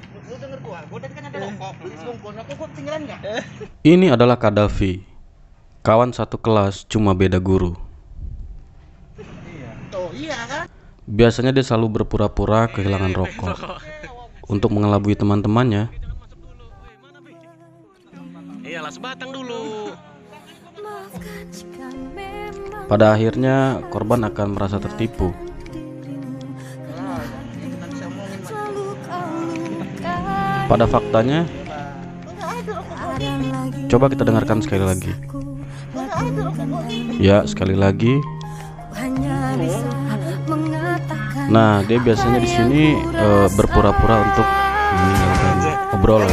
Lu denger gua, gua tadi kan ada rokok, gua ketinggalan nggak? Ini adalah Kadafi. Kawan satu kelas cuma beda guru. Oh iya kan? Biasanya dia selalu berpura-pura kehilangan rokok untuk mengelabui teman-temannya. Iyalah sebatang dulu. Pada akhirnya korban akan merasa tertipu. Pada faktanya, coba kita dengarkan sekali lagi. Ya, sekali lagi. Nah, dia biasanya di sini eh, berpura-pura untuk meninggalkan obrolan.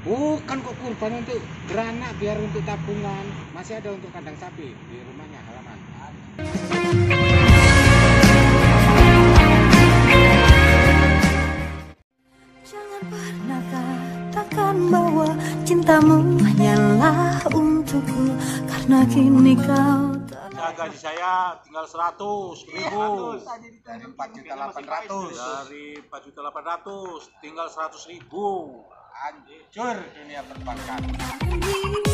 Bukan kok kurban untuk beranak biar untuk tabungan. Masih ada untuk kandang sapi di rumahnya halaman. Jangan pernah katakan bahwa cintamu hanyalah untukku Karena kini kau tak Ya, gaji saya tinggal 100 ribu Dari 4 juta 800. dari 4 juta 800 tinggal 100 ribu Hancur dunia perbankan.